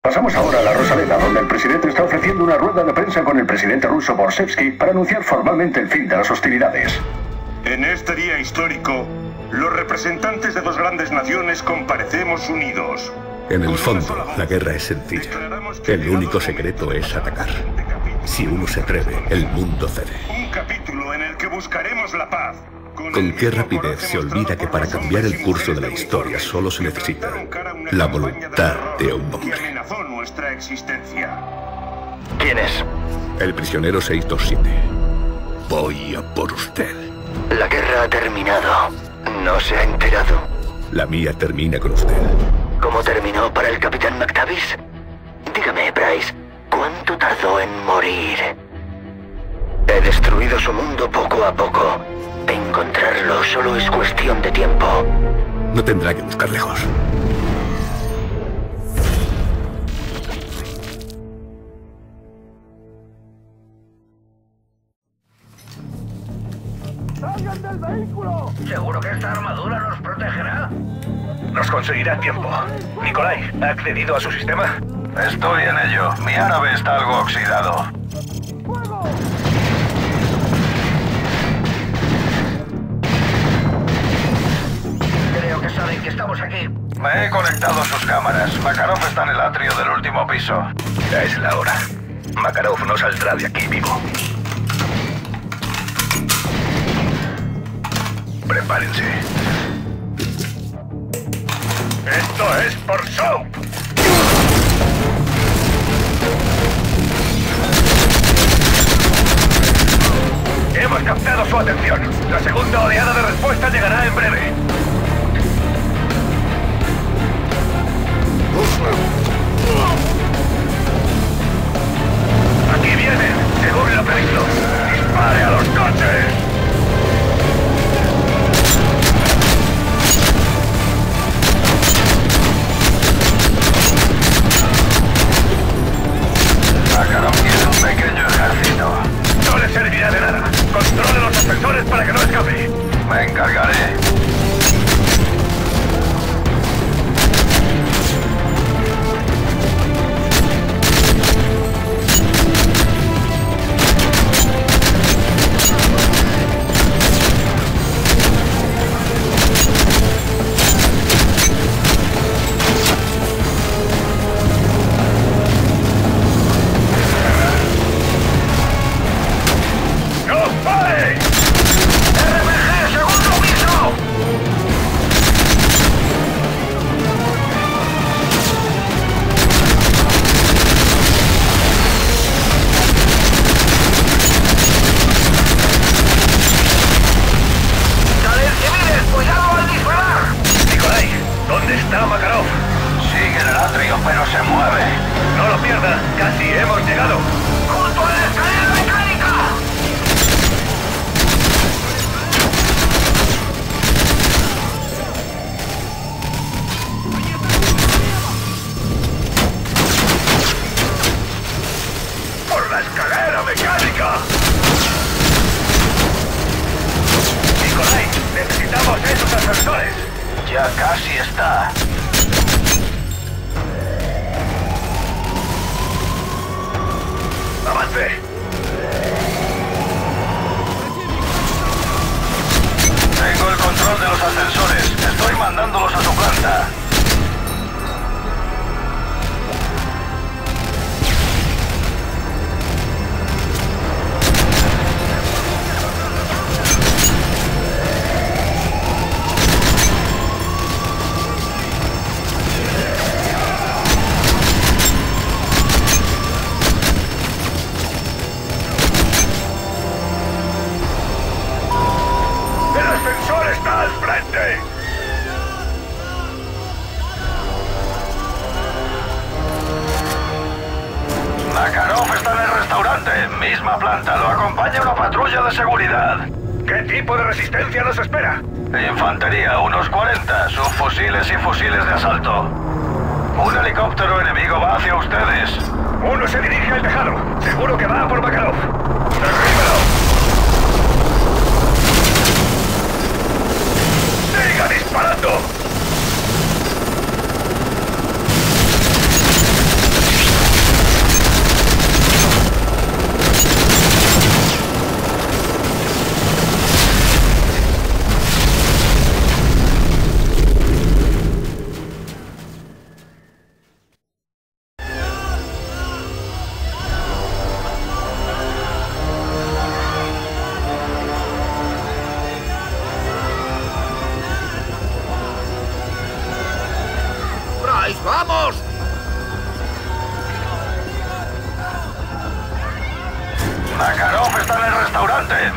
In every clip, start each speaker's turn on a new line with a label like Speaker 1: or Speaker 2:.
Speaker 1: Pasamos ahora a la Rosaleda, donde el presidente está ofreciendo una rueda de prensa con el presidente ruso Borsevsky para anunciar formalmente el fin de las hostilidades.
Speaker 2: En este día histórico, los representantes de dos grandes naciones comparecemos unidos.
Speaker 3: En el fondo, la guerra es sencilla. El único secreto es atacar. Si uno se atreve, el mundo cede.
Speaker 2: Un capítulo en el que buscaremos la paz.
Speaker 3: Con qué rapidez se olvida que para cambiar el curso de la historia solo se necesita la voluntad de un hombre.
Speaker 2: amenazó nuestra existencia.
Speaker 4: ¿Quién es?
Speaker 3: El prisionero 627. Voy a por usted.
Speaker 4: La guerra ha terminado. ¿No se ha enterado?
Speaker 3: La mía termina con usted.
Speaker 4: ¿Cómo terminó para el Capitán McTavish? Dígame, Bryce, ¿cuánto tardó en morir? He destruido su mundo poco a poco. Encontrarlo solo es cuestión de tiempo.
Speaker 3: No tendrá que buscar lejos.
Speaker 5: ¡Salgan del vehículo!
Speaker 6: ¿Seguro que esta armadura nos protegerá?
Speaker 7: Nos conseguirá tiempo. Nikolai, ¿ha accedido a su sistema?
Speaker 8: Estoy en ello. Mi árabe está algo oxidado.
Speaker 5: ¡Fuego!
Speaker 6: Creo que saben que estamos aquí.
Speaker 8: Me he conectado a sus cámaras. Makarov está en el atrio del último piso.
Speaker 7: Ya es la hora. Makarov no saldrá de aquí vivo. Prepárense. Esto es por Soap. Hemos captado su atención. La segunda oleada de respuesta llegará en breve. Aquí vienen, según lo previsto. ¡Dispare a los coches!
Speaker 8: Makarov tiene un pequeño ejército.
Speaker 7: No le servirá de nada. Controle los ascensores para que no escape.
Speaker 8: Me encargaré.
Speaker 7: Casi hemos llegado.
Speaker 6: ¡Junto a la escalera mecánica!
Speaker 7: ¡Por la escalera mecánica! Nikolai, necesitamos esos ascensores.
Speaker 8: Ya casi está. Infantería, unos 40. Subfusiles y fusiles de asalto. Un helicóptero enemigo va hacia ustedes.
Speaker 7: Uno se dirige al tejado. Seguro que va por Makarov. ¡Siga disparando!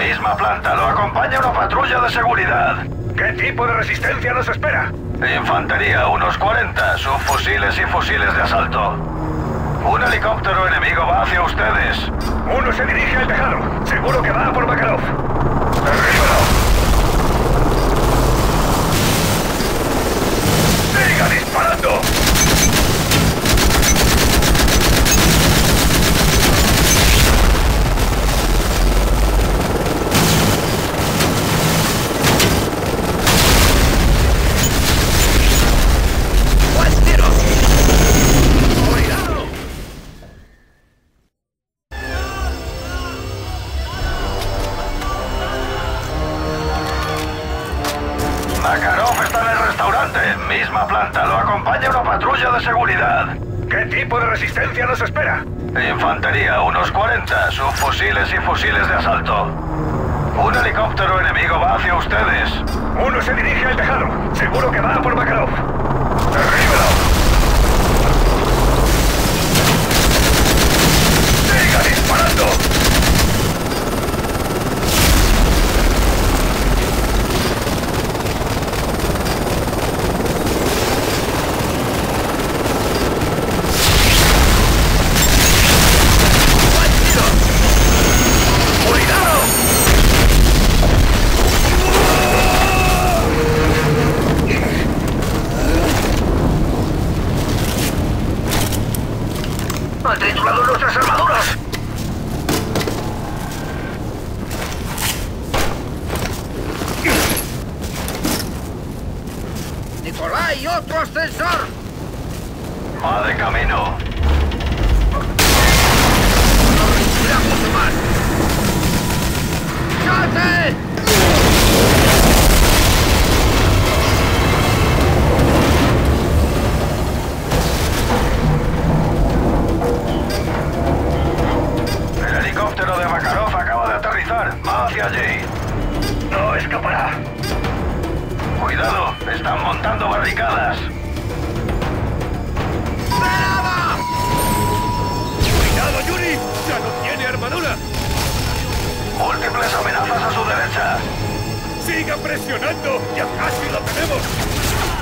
Speaker 8: Misma planta. Lo acompaña una patrulla de seguridad.
Speaker 7: ¿Qué tipo de resistencia nos espera?
Speaker 8: Infantería, unos 40. Subfusiles y fusiles de asalto. Un helicóptero enemigo va hacia ustedes.
Speaker 7: Uno se dirige al tejado. Seguro que va por Makarov.
Speaker 6: ¡Nicolai, otro ascensor!
Speaker 8: Va de camino.
Speaker 6: ¡No respira mucho más!
Speaker 8: Helicóptero de Makarov acaba de aterrizar. Va hacia allí.
Speaker 7: No escapará.
Speaker 8: Cuidado, están montando barricadas.
Speaker 7: ¡Cuidado, Yuri! ¡Ya no tiene armadura!
Speaker 8: Múltiples amenazas a su derecha.
Speaker 7: ¡Siga presionando! ¡Ya casi lo tenemos!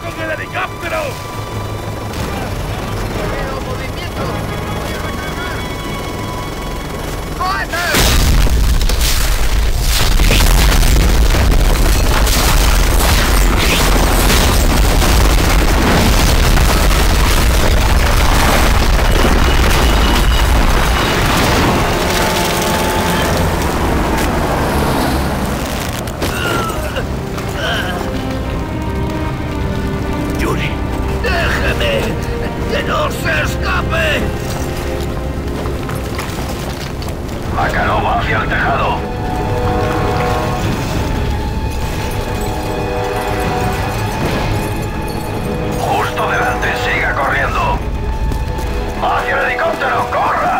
Speaker 6: ¡Cuidado con el helicóptero! ¡Que no se
Speaker 8: escape! Makarov hacia el tejado. Justo
Speaker 6: delante, siga corriendo. ¡Hacia el helicóptero, corra!